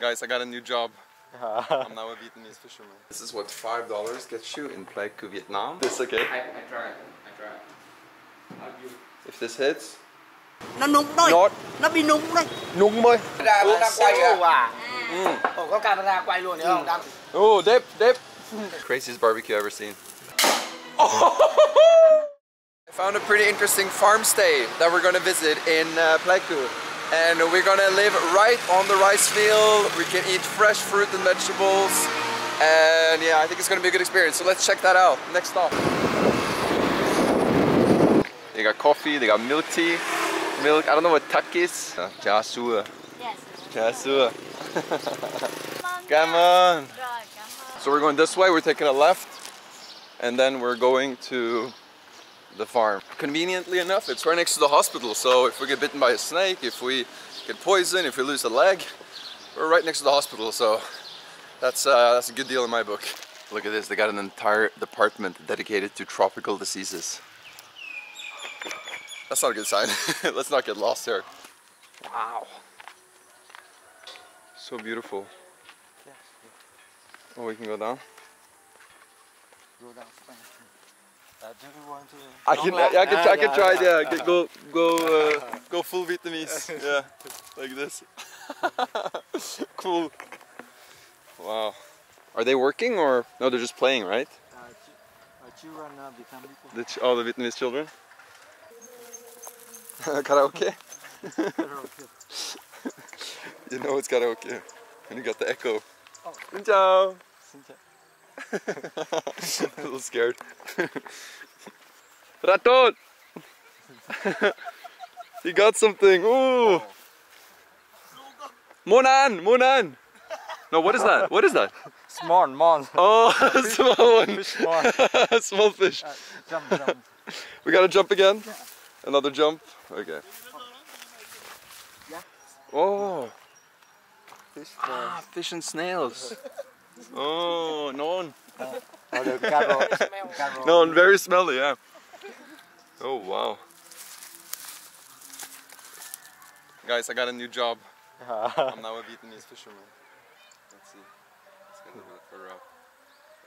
Guys, I got a new job. I'm now a Vietnamese fisherman. This is what five dollars gets you in Pleiku, Vietnam. This okay? I, I tried. I tried. How do you? If this hits, nó nung thôi Nhọt. nó bị nung đấy nung boy. Ra cũng đang quay kìa. à Mm. Ồ, có camera quay luôn hiểu không đang Oh, dip, dip. Craziest barbecue I've ever seen. I found a pretty interesting farm stay that we're gonna visit in uh, Pleiku. And we're gonna live right on the rice field. We can eat fresh fruit and vegetables. And yeah, I think it's gonna be a good experience. So let's check that out. Next stop. They got coffee, they got milk tea, milk. I don't know what tuck is. Uh, Jasua. Yes. Jasua. Come on. Rồi, cảm ơn. So we're going this way, we're taking a left, and then we're going to the farm. Conveniently enough, it's right next to the hospital, so if we get bitten by a snake, if we get poisoned, if we lose a leg, we're right next to the hospital, so that's, uh, that's a good deal in my book. Look at this, they got an entire department dedicated to tropical diseases. That's not a good sign. Let's not get lost here. Wow. So beautiful. Oh, we can go down? I can, I, I can, I can try. Yeah, get, go, go, uh, go full Vietnamese. Yeah, like this. cool. Wow. Are they working or no? They're just playing, right? children uh, Vietnam The ch- all the Vietnamese children. karaoke. you know it's karaoke and you got the echo. Xin chào. a little scared. Raton! he got something. Ooh! Monan! Monan! No, what is that? What is that? small mon Oh, small one. small small fish. jump jump We gotta jump again? Another jump? Okay. Oh! Ah, fish and snails. Oh, non. Or the carrot carrot No, and very smelly, yeah. Oh, wow. Guys, I got a new job. I'm now a Vietnamese fisherman. Let's see. Let's get a little bit further up.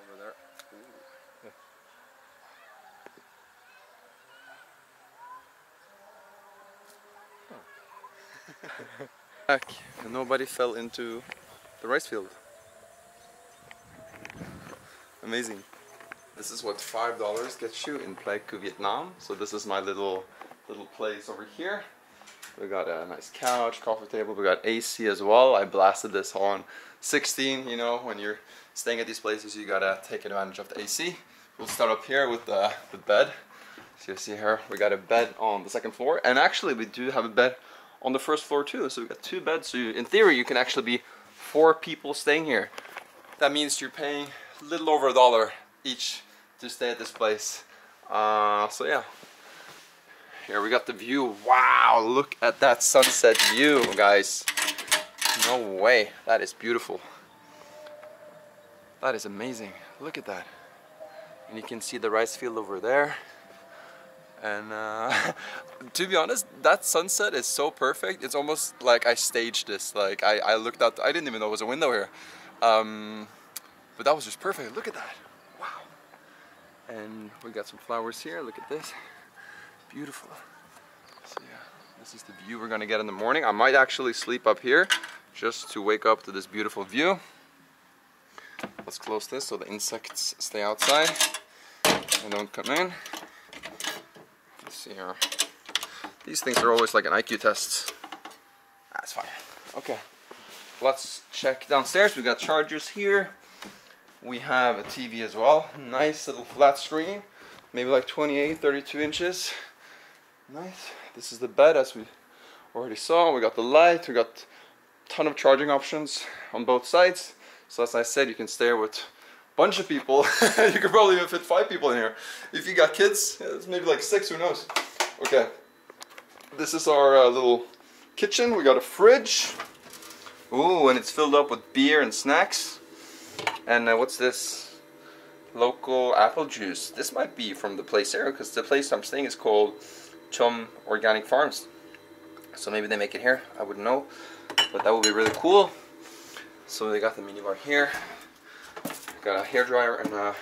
Over there. Ooh. Back, nobody fell into the rice field. Amazing. This is what five dollars gets you in Pleiku, Vietnam. So this is my little little place over here. We got a nice couch, coffee table. We got AC as well. I blasted this on 16. You know, when you're staying at these places, you gotta take advantage of the AC. We'll start up here with the, the bed. So you see here, we got a bed on the second floor, and actually we do have a bed on the first floor too. So we got two beds. So you, in theory, you can actually be four people staying here. That means you're paying little over a dollar each to stay at this place. Uh, so yeah. Here we got the view. Wow, look at that sunset view, guys. No way. That is beautiful. That is amazing. Look at that. And you can see the rice field over there. And uh, to be honest, that sunset is so perfect. It's almost like I staged this. Like I, I looked out, I didn't even know there was a window here. Um, but that was just perfect. Look at that. Wow. And we got some flowers here. Look at this. Beautiful. So yeah, this is the view we're gonna get in the morning. I might actually sleep up here just to wake up to this beautiful view. Let's close this so the insects stay outside and don't come in. Let's see here. These things are always like an IQ test. That's fine. Okay. Let's check downstairs. We got chargers here. We have a TV as well. Nice little flat screen. Maybe like 28, 32 inches. Nice. This is the bed as we already saw. We got the light. We got a ton of charging options on both sides. So as I said, you can stay with a bunch of people. you could probably even fit five people in here. If you got kids, it's maybe like six, who knows. Okay. This is our uh, little kitchen. We got a fridge. Ooh, and it's filled up with beer and snacks. And uh, what's this? Local apple juice. This might be from the place here because the place I'm staying is called Chum Organic Farms. So maybe they make it here. I wouldn't know, but that would be really cool. So they got the minibar here. Got a hair dryer and a,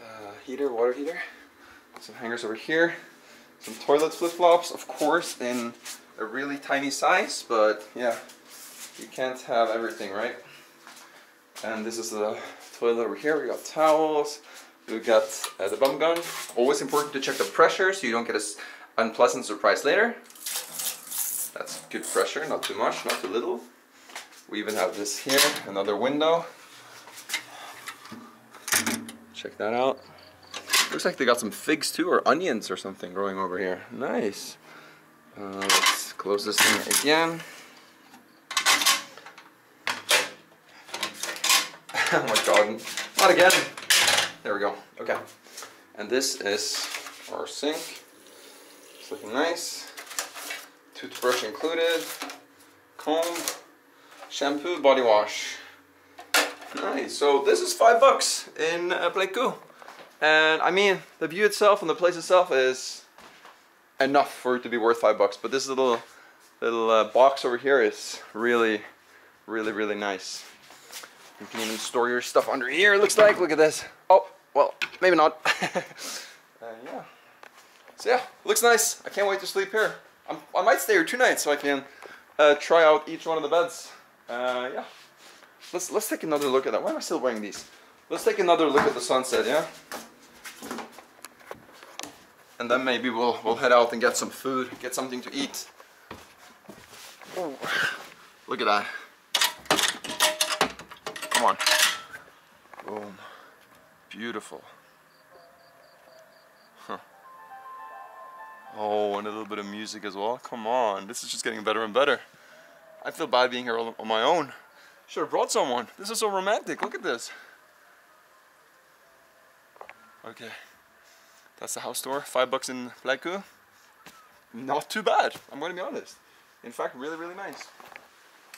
uh heater, water heater. Some hangers over here. Some toilet flip flops, of course, in a really tiny size, but yeah, you can't have everything, right? And this is the toilet over here. We got towels. We got uh, the bum gun. Always important to check the pressure so you don't get a unpleasant surprise later. That's good pressure, not too much, not too little. We even have this here, another window. Check that out. Looks like they got some figs too, or onions or something growing over here. Nice. Uh, let's close this thing again. oh my god, not again. There we go, okay. And this is our sink. It's looking nice. Toothbrush included. Comb, shampoo, body wash. Nice, so this is five bucks in uh, Pleiku. And I mean, the view itself and the place itself is enough for it to be worth five bucks. But this little little uh, box over here is really, really, really nice. You can even store your stuff under here, it looks like. Look at this. Oh, well, maybe not. uh, yeah. So yeah, looks nice. I can't wait to sleep here. I'm, i might stay here two nights so I can uh, try out each one of the beds. Uh, yeah. Let's let's take another look at that. Why am I still wearing these? Let's take another look at the sunset, yeah? And then maybe we'll we'll head out and get some food, get something to eat. Ooh. Look at that. Come on. Boom. Beautiful. Huh. Oh, and a little bit of music as well. Come on, this is just getting better and better. I feel bad being here on my own. Should have brought someone. This is so romantic. Look at this. Okay. That's the house tour. Five bucks in Pleiku. Not too bad. I'm gonna be honest. In fact, really, really nice.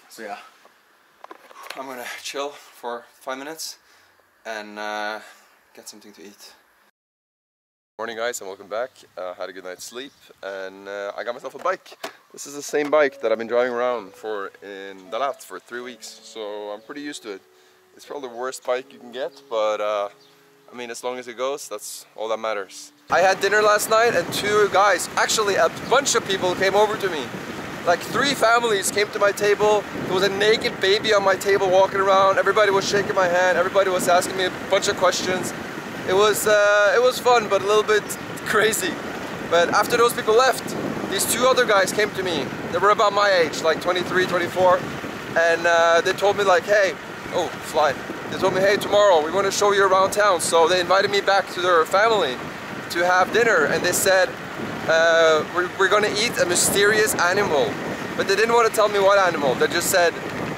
So yeah, I'm gonna chill for five minutes and uh, get something to eat. Morning guys and welcome back. Uh, had a good night's sleep and uh, I got myself a bike. This is the same bike that I've been driving around for in Dalat for three weeks, so I'm pretty used to it. It's probably the worst bike you can get, but uh, I mean, as long as it goes, that's all that matters. I had dinner last night and two guys, actually a bunch of people came over to me. Like three families came to my table. There was a naked baby on my table walking around. Everybody was shaking my hand. Everybody was asking me a bunch of questions. It was, uh, it was fun, but a little bit crazy. But after those people left, these two other guys came to me. They were about my age, like 23, 24. And uh, they told me like, hey, oh, fly. They told me, hey, tomorrow we want to show you around town. So they invited me back to their family to have dinner. And they said, uh, we're, we're going to eat a mysterious animal. But they didn't want to tell me what animal. They just said,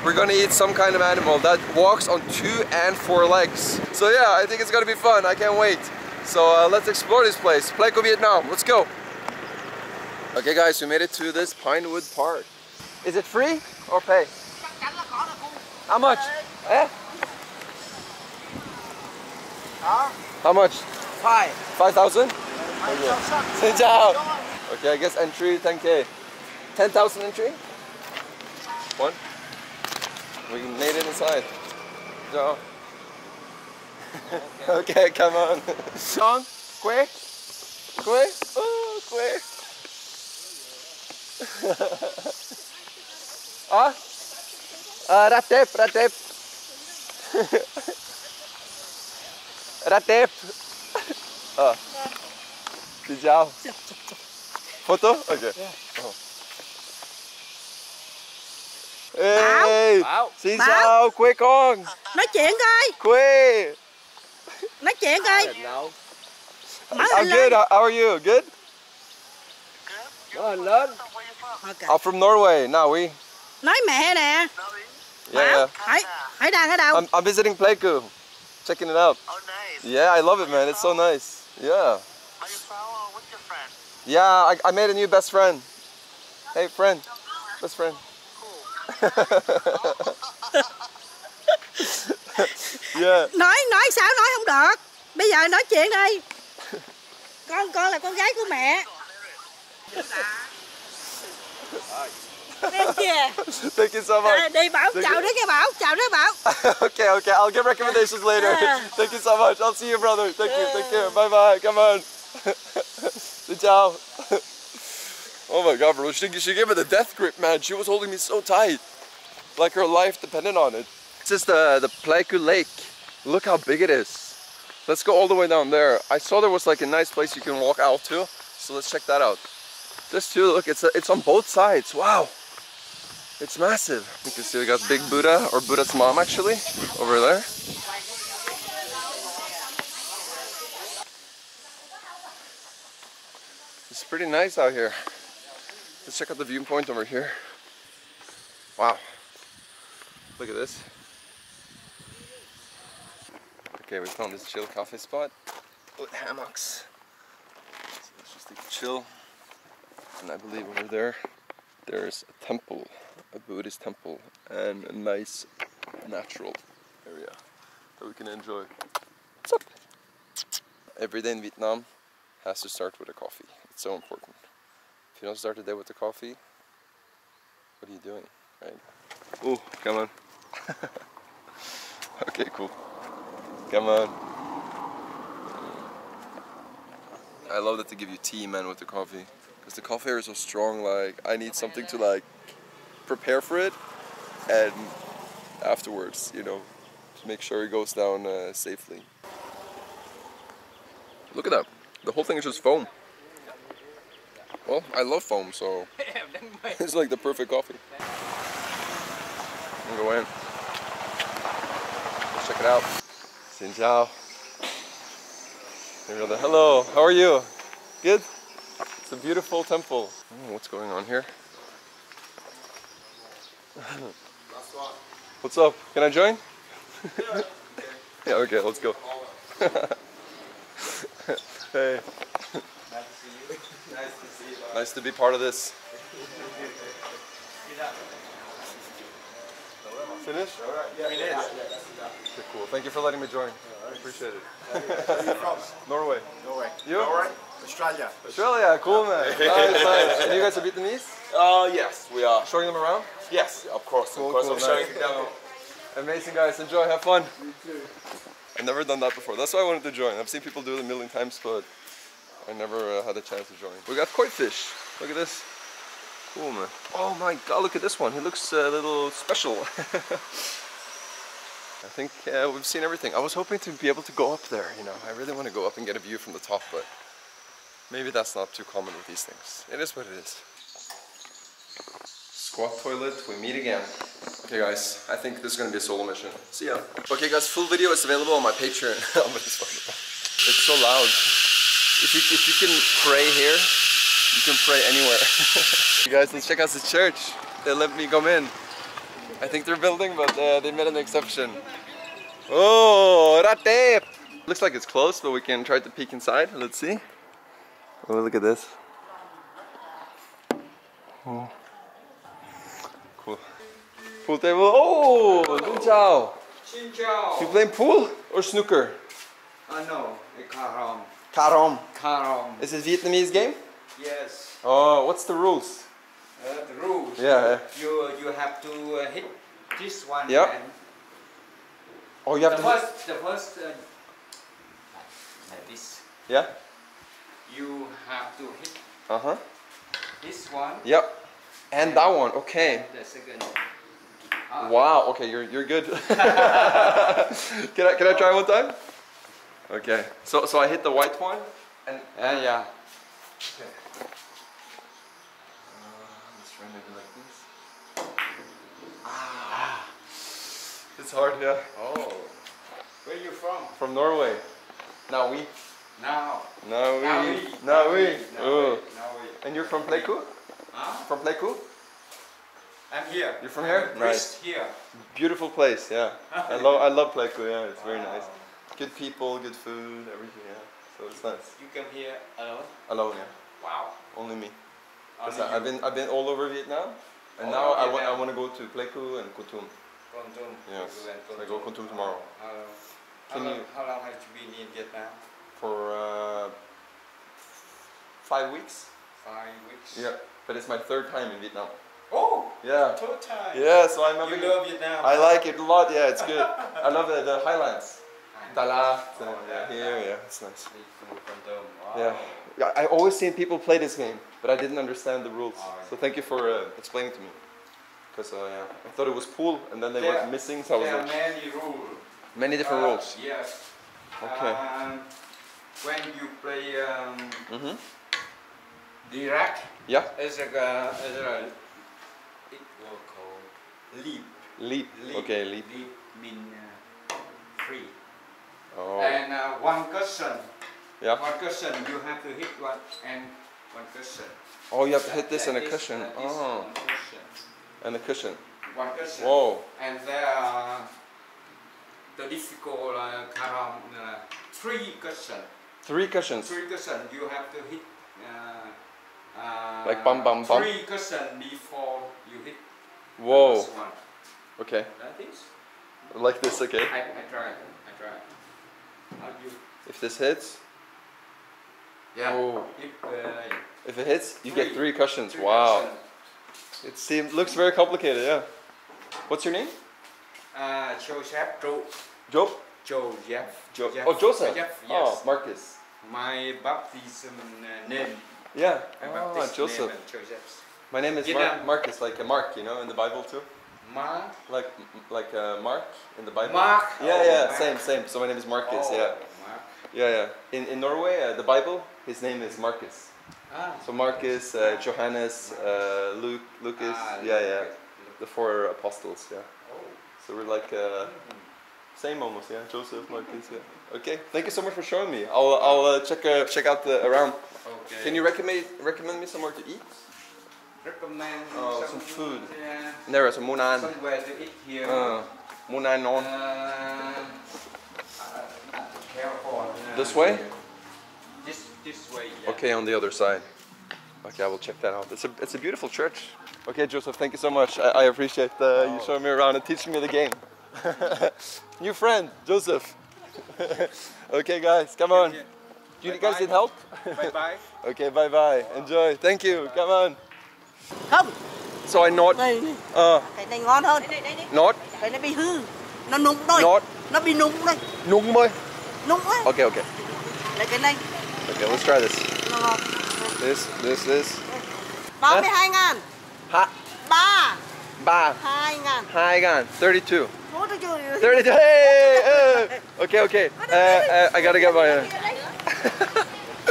we're going to eat some kind of animal that walks on two and four legs. So yeah, I think it's going to be fun. I can't wait. So uh, let's explore this place. Pleiku, Vietnam. Let's go. Okay guys, we made it to this Pinewood Park. Is it free or pay? How much? Eh? Huh? How much? Five. 5,000? Okay. Okay, I guess entry 10k. 10,000 entry? One? We made it inside. No. okay, come on. Song? Quay? Quay? Oh, Quay. ah? Uh, Ratep, Ratep. Ratep. Ah. Xin chào. Photo? Okay. Oh. Ê, Bảo. xin Bảo. chào quê con. nói chuyện coi Quê. nói chuyện coi No. mở I'm good. How how are you? Good? Nó hình lớn. Ok. I'm from Norway. Now we. nói mẹ nè Yeah, Bảo yeah. hỏi hỏi đang ở đâu I'm, I'm visiting Pleiku. Checking it out. Oh, nice. Yeah, I love it, man. It's so nice. Yeah. Are you from or with your friend? Yeah, I, I made a new best friend. Hey, friend. Best friend. yeah. nói nói sao nói không được bây giờ nói chuyện đi con con là con gái của mẹ Thank you so À, much. đi bảo chào đứa cái bảo chào đứa bảo okay, okay. I'll get recommendations later. Thank you so much. I'll see you, brother. Thank you. Take care. Bye bye. Come on. Oh my god, bro. She, she gave me the death grip, man. She was holding me so tight. Like her life depended on it. This is the, the Pleiku Lake. Look how big it is. Let's go all the way down there. I saw there was like a nice place you can walk out to. So let's check that out. This too, look, it's, it's on both sides. Wow. It's massive. You can see we got Big Buddha, or Buddha's mom actually, over there. Pretty nice out here. Let's check out the viewpoint over here. Wow. Look at this. Okay, we found this chill coffee spot with hammocks. So let's just take chill. And I believe over there, there's a temple, a Buddhist temple, and a nice natural area that we can enjoy. What's up? Every day in Vietnam has to start with a coffee. It's so important. If you don't start the day with a coffee, what are you doing, right? Oh, come on. okay, cool. Come on. I love that they give you tea, man, with the coffee. Because the coffee is so strong, like, I need something to, like, prepare for it. And afterwards, you know, to make sure it goes down uh, safely. Look at that. The whole thing is just foam. Well, I love foam, so it's like the perfect coffee. We'll go in. Let's check it out. Xin chào. Hey, brother. Hello, how are you? Good? It's a beautiful temple. Oh, what's going on here? What's up? Can I join? yeah, okay, let's go. Hey. Nice to be part of this. Finish? Yeah, Okay, cool. Thank you for letting me join. I appreciate it. Norway. Norway. You? Norway. Australia. Australia, cool man. Nice, nice. And you guys are Vietnamese? Uh, yes, we are. Showing them around? Yes, of course. Cool, of course, cool, I'm showing nice. you down. Amazing guys, enjoy, have fun. I've never done that before. That's why I wanted to join. I've seen people do it a million times, but I never uh, had a chance to join. We got koi fish. Look at this. Cool man. Oh my god, look at this one. He looks a little special. I think uh, we've seen everything. I was hoping to be able to go up there, you know. I really want to go up and get a view from the top, but maybe that's not too common with these things. It is what it is. Squat toilet, we meet again. Okay guys, I think this is gonna be a solo mission. See ya. Okay guys, full video is available on my Patreon. It's so loud. If you, if you can pray here, you can pray anywhere. you guys, let's check out the church. They let me come in. I think they're building, but uh, they made an exception. Oh, rate! Looks like it's closed, but we can try to peek inside. Let's see. Oh, look at this. Oh. Pool table. Oh, xin chào. Xin chào. You playing pool or snooker? I know. Karam. Carom. Karam. Is it Vietnamese game? Yes. Oh, what's the rules? Uh, the rules. Yeah. You you have to uh, hit this one. Yep. And Oh, you have the to. first, the first. Uh, like this. Yeah. You have to hit Uh huh. this one. Yep. And that one. Okay. The second. Ah, Wow. Okay, you're you're good. can I can I try one time? Okay. So so I hit the white one, and Yeah, yeah. okay. Uh, let's try maybe like this. Ah. It's hard, yeah. Oh. Where are you from? From Norway. Now we. Now. Now we. Now we. Now we. Now Oh. we. Now we. And you're from Pleiku? Huh? From Pleiku? I'm here. You're from here? Priest here. Beautiful place, yeah. I love I love Pleiku, yeah. It's very nice. Good people, good food, everything, yeah. So it's nice. You come here alone? Alone, yeah. Wow. Only me. Only 'Cause I- I've been I've been all over Vietnam, and All now I want I want to go to Pleiku and Kotum. Kon Tum. Yes. You So I go Kon Tum tomorrow. How, how, long, you- how long have you been in Vietnam? for uh, five weeks. Five weeks. Yeah, but it's my third time in Vietnam. Oh, Yeah. Third time. Yeah, so I'm a You love Vietnam. I like it a lot. Yeah, it's good. I love the, the highlands. Dalat, uh, yeah, here, yeah, it's nice. Đi cùng. Wow. Yeah. Yeah, I always seen people play this game, but I didn't understand the rules. So thank you for uh, explaining to me. Because uh, yeah, I thought it was pool, and then they were missing, so I was There are like, many rules. many different Uh, rules. Yes. Okay. Um, when you play um, Mm-hmm. direct, Yeah. it's like a, it's a, it will call leap. Leap. Okay, leap. Leap mean uh, free. Oh. And uh, one cushion. Yeah. One cushion, you have to hit one and one cushion. Oh, you have to hit this and a cushion. this Oh, cushion. and a cushion. One cushion. Whoa. And there are the difficult uh, carom, uh, three cushion. Three cushions. Three cushion, you have to hit. Uh, uh, Like bum, bum, bum? Three cushion before you hit Whoa. first one. Okay. Like this. Like this. Okay. I, I try. I try. How do you? If this hits, Yeah. Oh. Hit, uh, if it hits, you get Three. three cushions. three Wow. cushion. It seems looks very complicated. Yeah. What's your name? Uh, Joseph. Jo- Job. Joseph. Jo- Jeff. oh, Joseph. Jeff, yes. Oh, Marcus. My baptism uh, name. Yeah. My Oh, Joseph. Joseph. My name is Mar- Marcus, like a Mark, you know, in the Bible too. Mark. Like like uh, Mark in the Bible. Mark. Yeah, Oh, yeah, Mark. same, same. So my name is Marcus. Oh, Yeah, Mark. yeah, yeah. In in Norway, uh, the Bible, his name is Marcus. Ah. So Marcus, uh, Johannes, uh, Luke, Lucas. Ah, yeah, yeah. The four apostles. Yeah. Oh. So we're like uh, same almost. Yeah, Joseph, Marcus. Yeah. Okay. Thank you so much for showing me. I'll I'll uh, check uh, check out the around. Okay. Can you recommend recommend me somewhere to eat? Recommend Oh, some food. Yeah. There is a Munan. Somewhere to eat here. Uh, Munan Uh, on. uh, uh, This way? This this way. Yeah. Okay, on the other side. Okay, I will check that out. It's a it's a beautiful church. Okay, Joseph, thank you so much. I, I appreciate uh, you showing me around and teaching me the game. New friend, Joseph. okay, guys, come on. Do You guys need help? Bye bye. Okay, bye bye. Enjoy. Thank you. Come on. Không So I not. này này. Uh, cái này ngon hơn not. cái này bị hư nó nung thôi Not. nó bị nung đây Nung boy. nung quá Okay, okay. lấy cái này Okay, let's try this. nó ngon This, this, this. ba mươi hai ngàn Ha. ba Ba. hai ngàn Hi, gan. 32. Ủa, tôi chưa 32. Hey! Uh, okay, okay. Uh, uh, I gotta get my. Uh...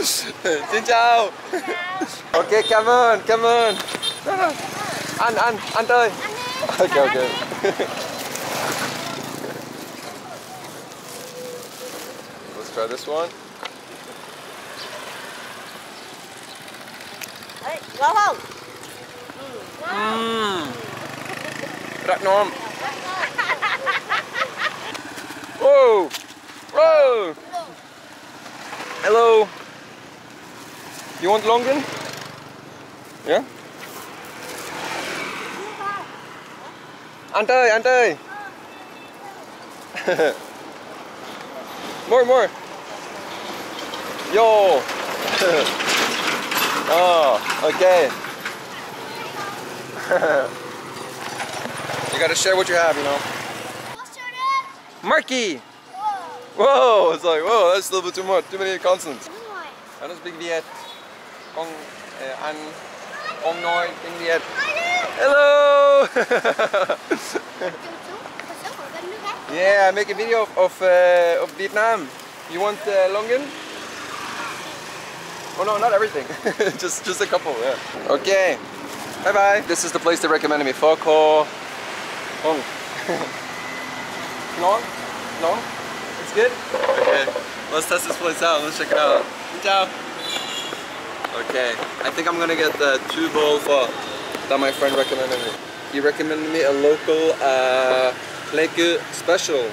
Xin chào. Okay, come on, come on. Ăn, ăn, ăn ơi. Okay, okay. Let's try this one. Ngon không Mmm. Rất ngon. Whoa. Whoa. Hello. You want longan? Yeah? Anh ơi, anh ơi. more, more. Yo. oh, okay. you gotta share what you have, you know. Marky! Whoa. Whoa, it's like, whoa, that's a little bit too much, too many consonants. Đúng rồi. I don't speak Viet. Con, uh, anh, con nói tiếng Việt. Hello! Yeah, I make a video of, of, uh, of Vietnam. You want uh, longan? Oh no, not everything. just just a couple, yeah. Okay. Bye bye. This is the place they recommended me. Pho Ko. Ong. Long? Long? It's good? Okay. Let's test this place out. Let's check it out. Ciao. Okay. I think I'm gonna get the two bowl that my friend recommended me. He recommended me a local uh, Pleiku special.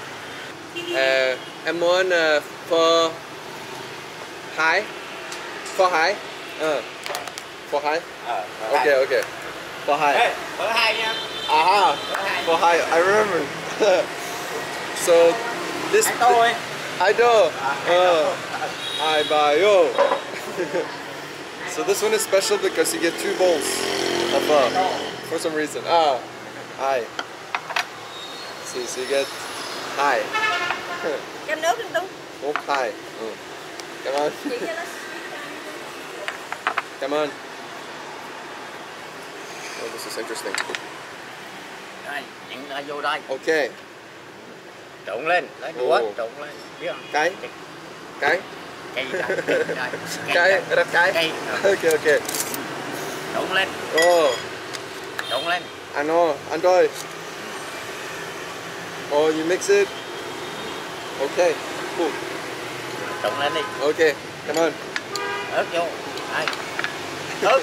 Uh, em muốn uh, pho Hai. Pho Hai. Uh, pho Hai. Okay, okay. Pho Hai. Hey, ở hai nha. Aha! For hi, I remember. so this Tôi. Idol. Uh, I buy yo. so this one is special because you get two bowls of uh, for some reason. Ah, hi. See, so you get hi. kem nước anh Tung Oh, hi. Mm. Come on. chị cho nó Come on. Oh, this is interesting. Đây, nhận ra vô đây. Okay. Trộn lên, lấy đũa, Ồ. trộn lên. Biết không? Cái. Cái. Cây đây. Đây. Cái. đây. Đặt cái. Cây. Okay, okay. Trộn lên, Oh, trộn lên. I know. Anh rồi. Oh, you mix it. Okay. Cool. Trộn lên đi. Okay. Come on. Ớt vô. Đây. Ớt.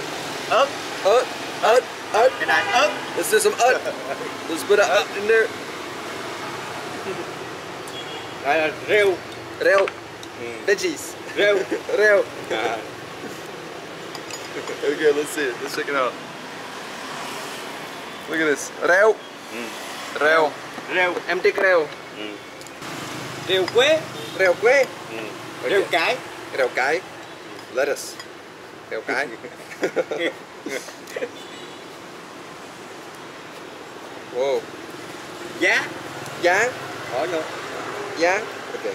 Ớt. Ớt. Ớt. Ớt. Cái này ớt. Let's do some ớt. Let's put a ớt in there. Đây là rêu. Reo. Veggies. Rêu. Reo. Okay, let's see it. Let's check it out. Look at this. Reo. Mm. Reo. Rêu. Em thích reo. Rêu quế. Mm. Reo quê. Rêu cái. Reo cái. Lettuce. Mm. Reo cái. Whoa. Giá. Giá. Bỏ vô. Giá. Okay.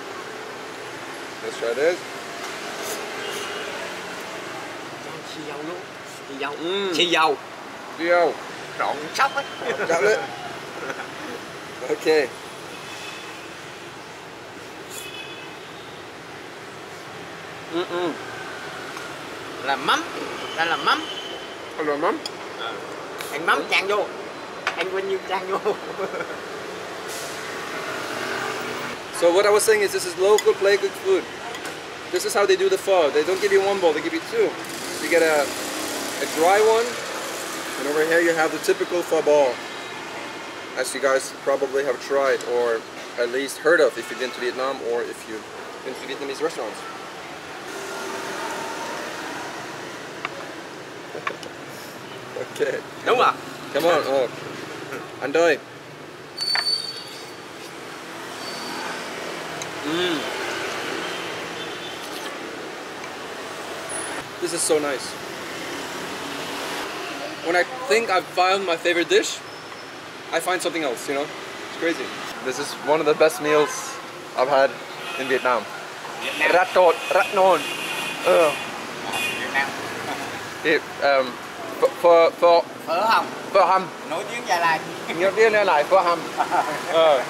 Let's try this. Xì dầu luôn. Xì dầu. Mm. Xì dầu. Reo. Trộn sóc ấy. Got it. Okay. Mm-mm. Là mắm. Đây là mắm. Hello, mom. Anh mắm chan vô. Anh Vinh như chan vô. So what I was saying is this is local play cooked food. This is how they do the pho. They don't give you one bowl, they give you two. You get a, a dry one, and over here you have the typical pho ball. As you guys probably have tried, or at least heard of if you've been to Vietnam, or if you've been to Vietnamese restaurants. okay, Đúng không? come on. Oh. Anh ơi. Mm. This is so nice. When I think I've found my favorite dish, I find something else, you know? It's crazy. This is one of the best meals I've had in Vietnam. Rat trộn, rat nôn. Uh, Việt Nam. it, um, phở, phở, Phở hồng. phở hầm. Nổi tiếng Gia Lai. Nghĩa viên này lại phở hầm. Ờ.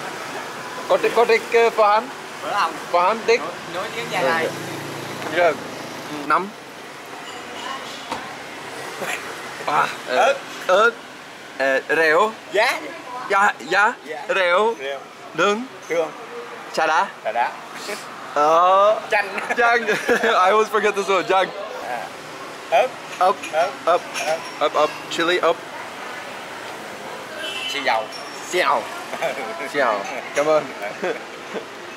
Có thích, có thích phở hầm? Phở hồng. Phở hầm thích? Nổi, nổi tiếng Gia Lai. Yeah. Nấm. À, ớt. Ớt. Ờ, rượu. Giá. Giá. Giá. Giá. Rượu. Đường. Thương. Trà đá. Trà đá. Ờ. Chanh. Jang. I always forget this one. Jang. Ớt. Up. Ớt. Up. Up. Up. Chili up. Xì dầu. Xiao. Xiao. Come on.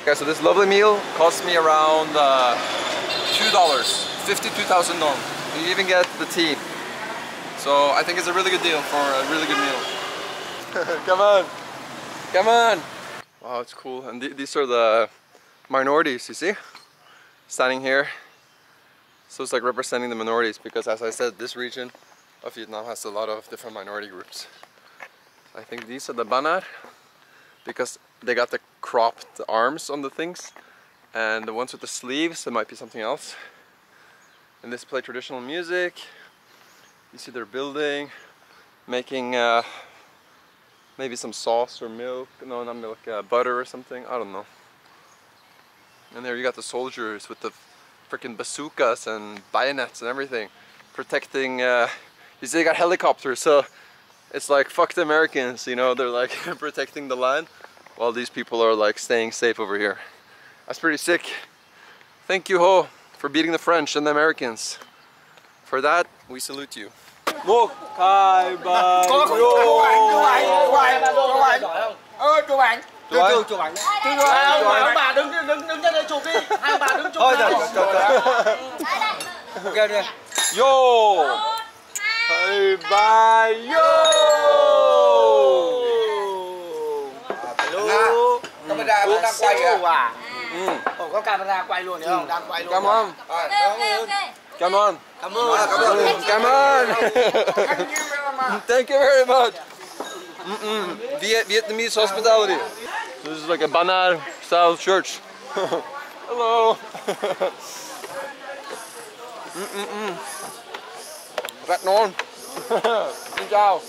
Okay, so this lovely meal cost me around uh, two dollars, fifty-two thousand dong. You even get the tea. So I think it's a really good deal for a really good meal. Come on, come on. Wow, it's cool. And th- these are the minorities. You see, standing here. So it's like representing the minorities because, as I said, this region of Vietnam has a lot of different minority groups. I think these are the Banar because they got the cropped arms on the things and the ones with the sleeves, it might be something else. And this play traditional music. You see they're building, making uh, maybe some sauce or milk. No, not milk, uh, butter or something. I don't know. And there you got the soldiers with the freaking bazookas and bayonets and everything, protecting. Uh, you see, they got helicopters, so it's like fuck the Americans, you know. They're like protecting the land, while these people are like staying safe over here. That's pretty sick. Thank you, Ho, for beating the French and the Americans. For that, we salute you. Một, hai, ba, Có chụp ảnh, chụp ảnh, chụp ảnh, chụp ảnh. Ơ chụp ảnh. Chụp ảnh. chụp ảnh. Chụp À, ảnh. ông bà, đứng đứng đứng trên đây chụp đi. Hai ông bà đứng chụp. Thôi, trời, trời, trời. Kêu đi. Yo! Hai, ba, yo! Camera vẫn đang quay kìa. Mm. Ồ, có camera quay luôn hiểu không? Đang quay luôn. Come on, Rồi, Ok, ok, ok. come on. Cảm ơn. cảm ơn. Come on! Thank you very much. Mm-mm. Viet Vietnamese hospitality. This is like a Banar style church. Hello. Mm-mm-mm. Rat non. Xin chào.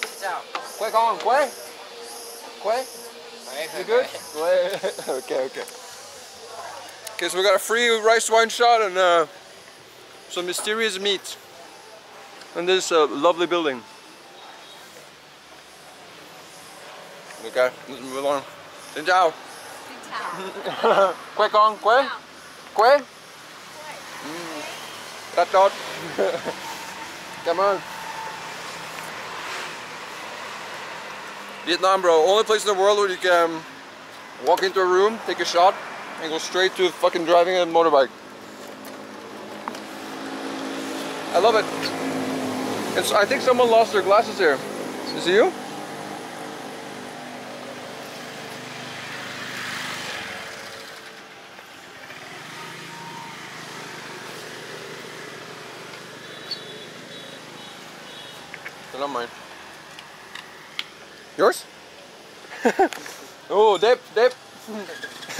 Quê con, quê. Quê. You good? Quê. okay, okay. Okay, so we got a free rice wine shot and uh, some mysterious meat. And this uh, lovely building. Okay, let's move on. Xin chào. quê con, quê. Quê. Rat đột. Cảm ơn. Vietnam, bro. Only place in the world where you can walk into a room, take a shot, and go straight to fucking driving a motorbike. I love it. So I think someone lost their glasses here. Is it you? They're not mine. Yours? oh, dip, dip.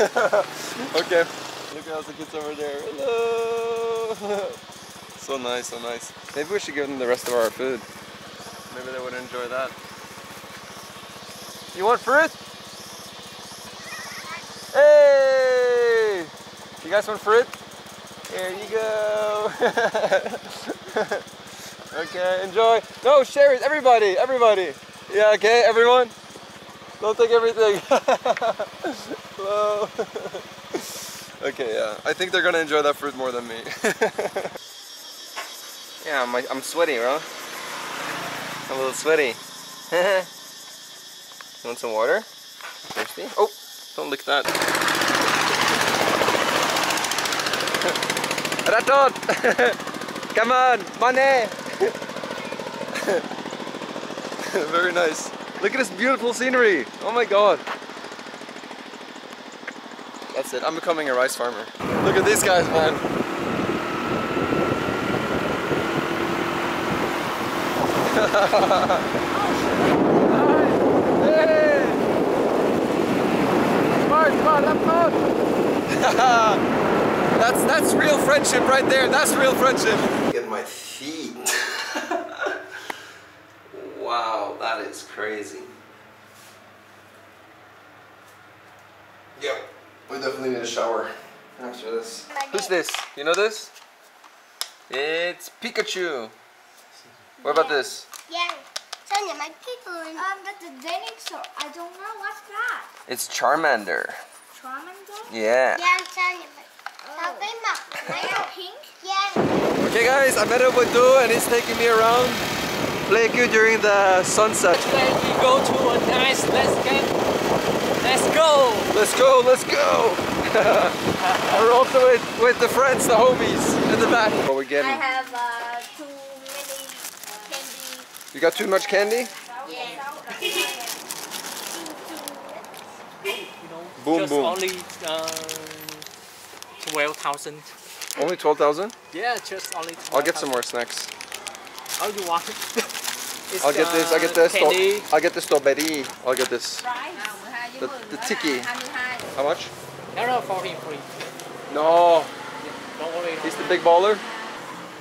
okay. Look at all the kids over there. Hello. so nice, so nice. Maybe we should give them the rest of our food. Maybe they would enjoy that. You want fruit? Hey! You guys want fruit? Here you go. okay, enjoy. No, share it. Everybody, everybody. Yeah, okay, everyone. Don't take everything. Hello. okay, yeah. I think they're gonna enjoy that fruit more than me. Yeah, I'm, I'm sweaty, bro. I'm a little sweaty. you want some water? Thirsty? Oh, don't lick that. Raton! Come on, money! Very nice. Look at this beautiful scenery. Oh my god. That's it. I'm becoming a rice farmer. Look at these guys, man. hey! Smart, smart, up That's that's real friendship right there. That's real friendship. At my feet. wow, that is crazy. Yep. We definitely need a shower after this. Who's this? You know this? It's Pikachu. What about this? Giang, sao nhà mày cái cười? Um, that's a dinosaur. I don't know what's that. It's Charmander. Charmander? Yeah. Giang, sao nhà mày? Sao cái mặt mày Are pink? Giang, Okay guys, I met up with Du and he's taking me around Pleiku during the sunset. Then we go to a nice let's get let's go Let's go, let's go! We're also with, with the friends, the homies in the back. What are we I getting? have uh, too many candy. You got too much candy? know Boom, just boom. only uh, 12,000 Only 12,000? yeah just only 12, I'll get some more snacks. how you want it I'll get this, I uh, get this. candy I'll get the strawberry. I'll get this. The, the tiki. How much? no no for him free No, don't worry he's the big baller.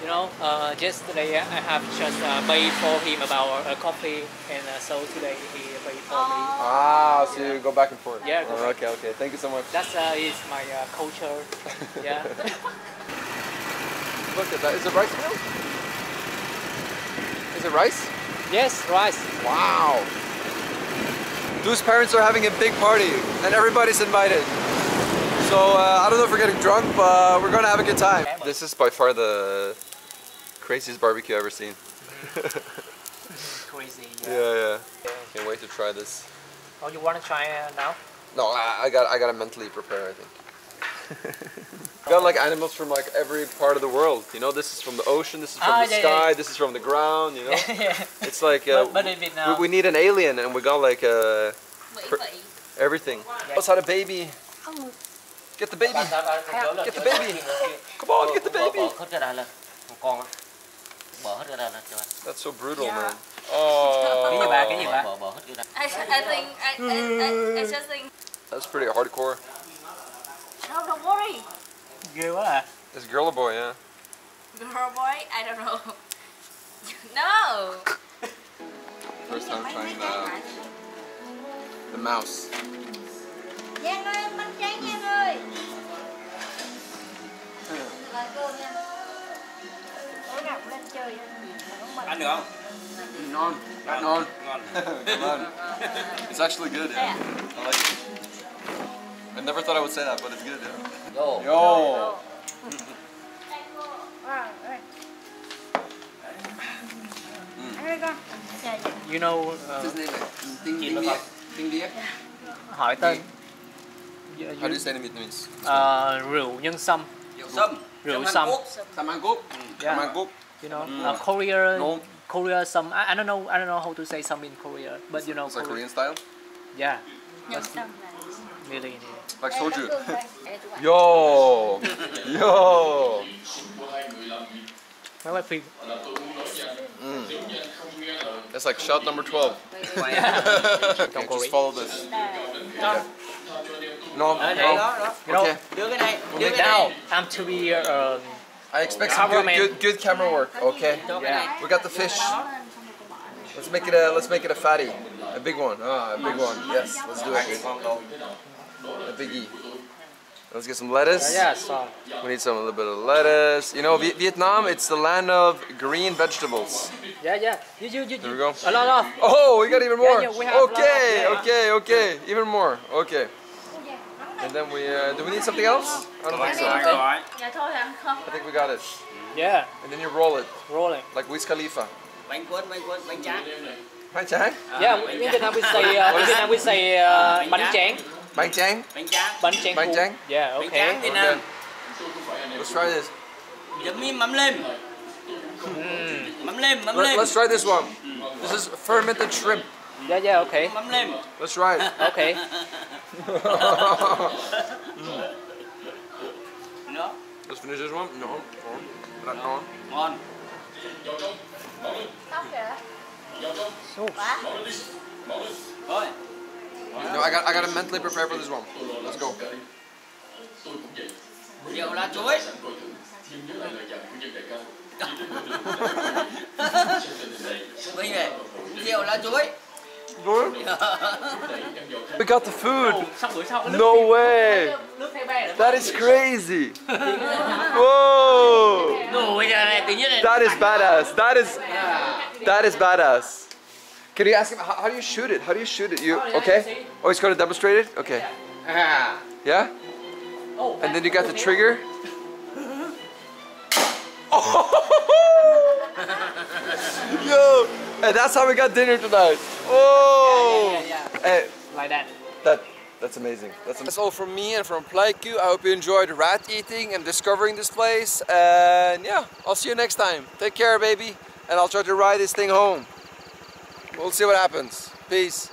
You know uh, yesterday I have just uh, paid for him about a coffee and uh, so today he paid for me Ah, so you go back and forth. Yeah, Oh, okay, okay. Thank you so much. That's uh, is my uh, culture. Yeah. Look at that. Is it rice meal? Is it rice? yes, rice. Wow. Du's parents are having a big party and everybody's invited. So uh, I don't know if we're getting drunk, but we're gonna have a good time. This is by far the craziest barbecue I've ever seen. Crazy. Yeah, yeah. Can't wait to try this. Oh, you want to try uh, now? No, I, I got I gotta mentally prepare. I think. got like animals from like every part of the world. You know, this is from the ocean. This is from Ah, the yeah, sky. yeah. This is from the ground. You know, yeah. it's like uh, But, but we, we need an alien, and we got like uh, everything. Let's had a baby. Get the baby. Get the baby. Come on, get the baby. Bỏ hết cái này lên cho anh That's so brutal, man. Cái gì bà, cái gì Oh, bà? Bỏ bỏ hết cái này. I, I think I, I, I, I just think that's pretty hardcore. no don't worry Ghê quá à. Is girl or boy? Yeah. girl boy I don't know no First time trying the the mouse. Giang ơi bánh tráng Giang ơi Lại cơm nha Ăn được không? Non. Non. Ngon. Come on. It's actually good. Yeah. I like it. I never thought I would say that, but it's good. Yeah. Vô. Yo. Ăn đi con Dạ dạ You know, uh, Ding Chim nó không? Ding ding. hỏi tên. How do you say it in Vietnamese? Uh, rượu nhân sâm. Sâm. Rượu Trong sâm. Hàn Quốc. Samanguk. Yeah. Samanguk. You know, uh, Korea, No. Korea some. I, I don't know. I don't know how to say some in Korea, but you know, It's like Korean style. yeah, Nhân sâm really. really. Like soju. là Yo. Yo. Mấy quay phim. That's like shot number 12. Quay. Okay, just follow this. Okay. No, Ở đây no. đó, đó. You know, Okay. Đưa cái này. Đưa make cái now. I'm to be uh, um, I expect some good, good, good camera work. Okay. Cho cái này. We got the fish. Let's make it a let's make it a fatty, a big one. Ah, a big one. Yes, let's do it. A biggie. Let's get some lettuce. yeah, so We need some a little bit of lettuce. You know, Vietnam, it's the land of green vegetables. yeah, yeah. You, you, you, There we go. a lot of. Oh, we got even more. yeah, we have a lot of- Okay, okay, okay. Even more. Okay. And then we uh, do we need something else? I don't think so. Rồi, rồi. Dạ thôi ăn không I think we got it. Yeah, And then you roll it rolling. like Wiz Khalifa. Bánh cuốn, bánh cuốn, bánh tráng. Bánh tráng? Yeah, in Vietnam we say uh, in Vietnam we say uh, bánh tráng. Bánh tráng? Bánh tráng. Bánh tráng. Bánh tráng? Yeah, Bánh okay. tráng Việt Nam. Let's try this. Chấm miếng mắm lên. Mắm lên, mắm Let, lên. let's try this one. This is fermented shrimp. Yeah, yeah, okay. That's right. Let's try it. Okay. Nữa. Let's finish this one. No, no, not no. Ngon. Tóc kìa Thôi. No, I got I got to mentally prepare for this one. Let's go. Rượu lá chuối. Bây giờ rượu lá chuối. We got the food. Xong bữa sau cái No way. nước thay be nữa. That is crazy. Whoa. Đủ bây giờ này tự nhiên này. That is badass. That is that is badass. Can you ask him how, how do you shoot it? How do you shoot it? You okay? Oh, he's going to demonstrate it. Okay. Yeah. Oh, And then you got the trigger. Oh. Yo, and that's how we got dinner tonight. Oh. Whoa. Hey, like that. that that's amazing. That's, that's all from me and from Pleiku. I hope you enjoyed rat eating and discovering this place. And yeah, I'll see you next time. Take care, baby. And I'll try to ride this thing home. We'll see what happens. Peace.